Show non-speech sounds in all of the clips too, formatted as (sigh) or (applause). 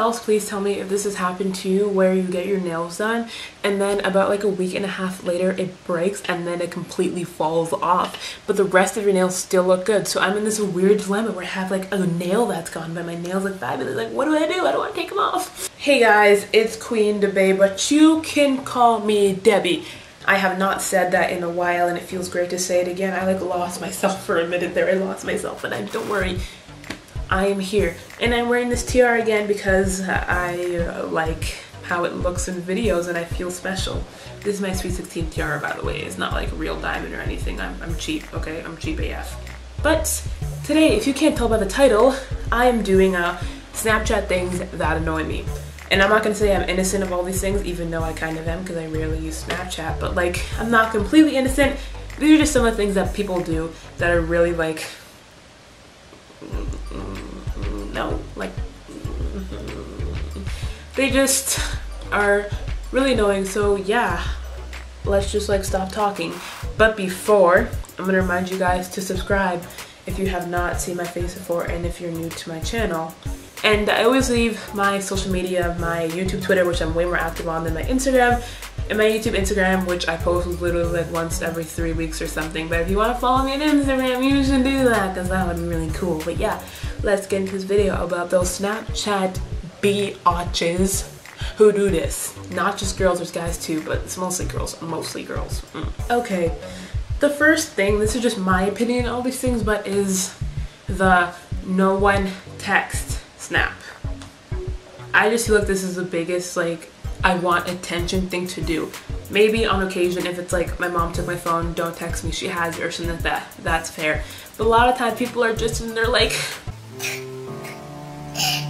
else please tell me if this has happened to you where you get your nails done. And then about like a week and a half later it breaks and then it completely falls off. But the rest of your nails still look good. So i'm in this weird dilemma where i have like a nail that's gone but my nails look fabulous. Like what do i do? I don't want to take them off? Hey guys it's queen debae but you can call me debbie. I have not said that in a while and it feels great to say it again. I like lost myself for a minute there. I lost myself and I don't worry. I am here. And I'm wearing this tiara again because I like how it looks in videos and I feel special. This is my Sweet 16 tiara, by the way. It's not like a real diamond or anything. I'm, I'm cheap, okay? I'm cheap AF. But today, if you can't tell by the title, I am doing a Snapchat things that annoy me. And I'm not gonna say I'm innocent of all these things, even though I kind of am because I rarely use Snapchat, but like, I'm not completely innocent. These are just some of the things that people do that are really like no, like they just are really annoying. So yeah, let's just like stop talking. But before, I'm gonna remind you guys to subscribe if you have not seen my face before and if you're new to my channel. And I always leave my social media, my YouTube, Twitter, which I'm way more active on than my Instagram, and my YouTube, Instagram, which I post literally like once every three weeks or something. But if you want to follow me on Instagram, you should do that because that would be really cool. But yeah, let's get into this video about those Snapchat biatches who do this. Not just girls, there's guys too, but it's mostly girls, mostly girls. Mm. Okay, the first thing, this is just my opinion on all these things, but is the no one text snap. I just feel like this is the biggest like I want attention thing to do. Maybe on occasion if it's like my mom took my phone, don't text me, she has it or something like that. That's fair. But a lot of times people are just and they're like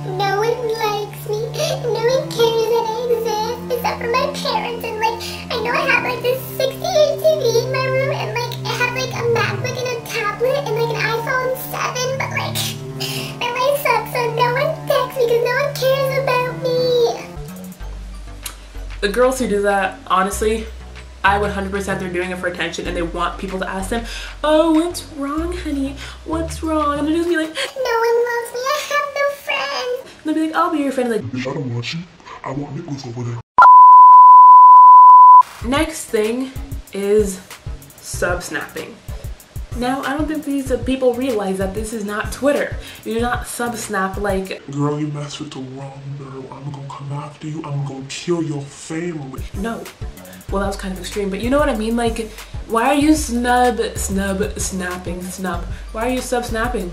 No one likes me. No one cares that I exist the girls who do that, honestly, I would 100% they're doing it for attention and they want people to ask them, oh, what's wrong, honey? What's wrong? And they're just be like, No one loves me. I have no friends. and they'll be like, I'll be your friend. And Like, Bitch, I don't want you. I want Nicholas over there. next thing is sub snapping. Now, I don't think these people realize that this is not Twitter. You're not sub snap like, Girl, you messed with the wrong girl. I'm gonna come after you. I'm gonna kill your family. no. Well, that was kind of extreme, but you know what I mean? Like, why are you snub, snub, snapping, snub? Why are you sub snapping?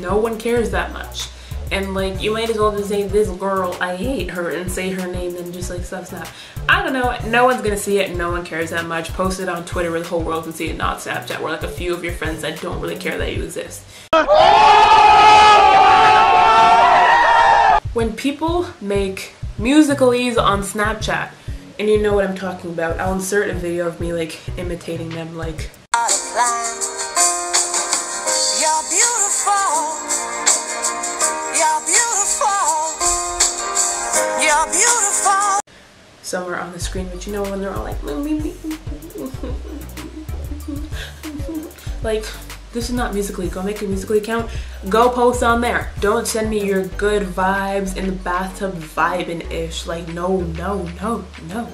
No one cares that much. And like, you might as well just say, this girl, I hate her, and say her name and just like sub snap. I don't know, no one's gonna see it, no one cares that much. Post it on Twitter where the whole world can see it, not Snapchat, where like a few of your friends that don't really care that you exist. When people make musical.lys on Snapchat, and you know what I'm talking about, I'll insert a video of me like imitating them like beautiful. somewhere on the screen, but you know when they're all like mmm, mmm, mmm, like this is not musical.ly go make a musical.ly account go post on there don't send me your good vibes in the bathtub vibing ish like no no no no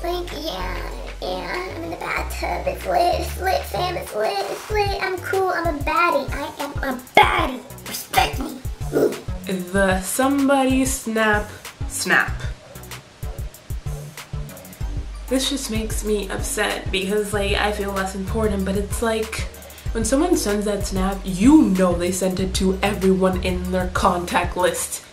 Like, yeah, yeah, I'm in the bathtub. It's lit, it's lit, fam, it's lit, it's lit. I'm cool, I'm a baddie. I am a baddie. Respect me. Ooh. the somebody snap snap. This just makes me upset because like I feel less important but it's like when someone sends that snap you know they sent it to everyone in their contact list.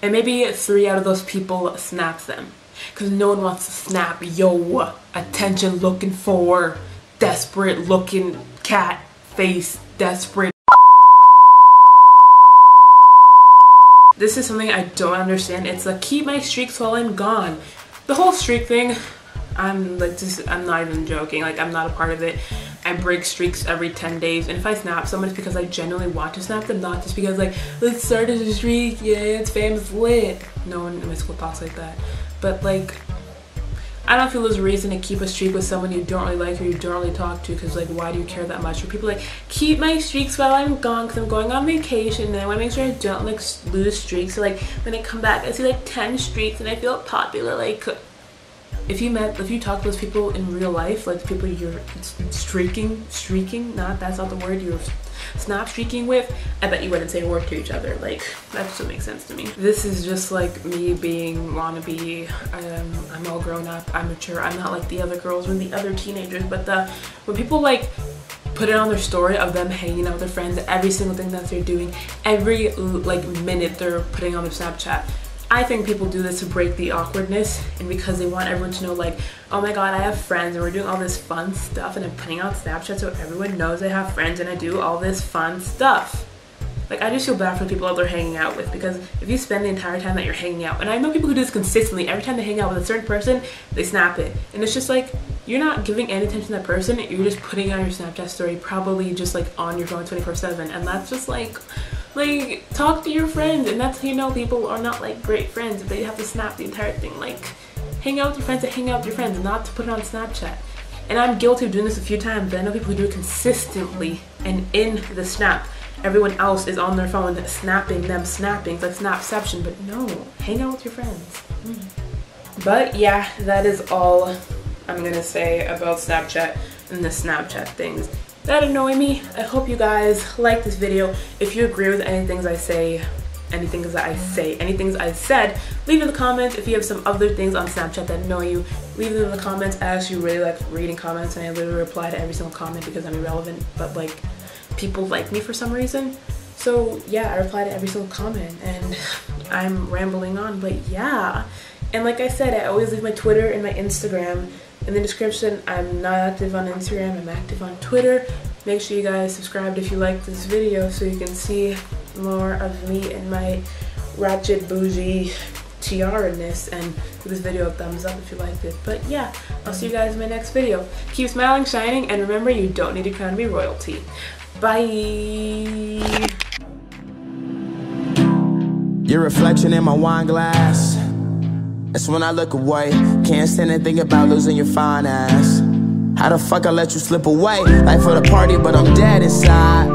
And maybe three out of those people snaps them. Because no one wants to snap yo attention looking for desperate looking cat face desperate This is something I don't understand. It's like keep my streaks while I'm gone. The whole streak thing, I'm like just I'm not even joking. Like I'm not a part of it. I break streaks every 10 days and if I snap someone it's because I genuinely want to snap them, not just because like let's start a streak, yeah, it's famous lit. No one in my school talks like that. But like I don't feel there's a reason to keep a streak with someone you don't really like or you don't really talk to because like why do you care that much? Or people like keep my streaks while I'm gone because I'm going on vacation and I want to make sure I don't like lose streaks. So like when I come back I see like 10 streaks and I feel popular like if you met if you talk to those people in real life like the people you're streaking streaking not that's not the word you're snap streaking with i bet you wouldn't say a word to each other. Like that doesn't make sense to me. This is just like me being wannabe. Um, i'm all grown up. I'm mature. I'm not like the other girls or the other teenagers but the when people like put it on their story of them hanging out with their friends every single thing that they're doing every like minute they're putting on their snapchat I think people do this to break the awkwardness and because they want everyone to know like, oh my god, I have friends and we're doing all this fun stuff and I'm putting out Snapchat so everyone knows I have friends and I do all this fun stuff. Like I just feel bad for the people that they're hanging out with because if you spend the entire time that you're hanging out, and I know people who do this consistently, every time they hang out with a certain person, they snap it. And it's just like, you're not giving any attention to that person, you're just putting on your Snapchat story, probably just like on your phone 24 7. And that's just like, like, talk to your friends, and that's how you know people are not like great friends if they have to snap the entire thing. Like, hang out with your friends to hang out with your friends, not to put it on Snapchat. And I'm guilty of doing this a few times, but I know people who do it consistently. And in the snap, everyone else is on their phone snapping them snapping. It's like snapception, but no, hang out with your friends. Mm. But yeah, that is all I'm gonna say about Snapchat and the Snapchat things that annoy me. I hope you guys like this video. If you agree with any things I say, anything that I say, anything I said, leave in the comments. If you have some other things on Snapchat that annoy you, leave them in the comments. I actually really like reading comments and I literally reply to every single comment because I'm irrelevant, but like people like me for some reason. So yeah, I reply to every single comment and (laughs) I'm rambling on, but yeah. And like I said, I always leave my Twitter and my Instagram in the description. I'm not active on Instagram, I'm active on Twitter. Make sure you guys subscribe if you like this video so you can see more of me and my ratchet bougie tiara-ness and give this video a thumbs up if you liked it. But yeah, I'll see you guys in my next video. Keep smiling, shining, and remember you don't need to crown be royalty. Bye! Your reflection in my wine glass that's when I look away. Can't stand and think about losing your fine ass. How the fuck I let you slip away? Life for the party, but I'm dead inside.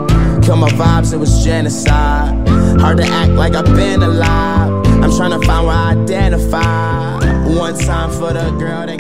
Kill my vibes, it was genocide. Hard to act like I've been alive. I'm trying to find where I identify. One time for the girl that